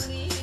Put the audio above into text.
Tony.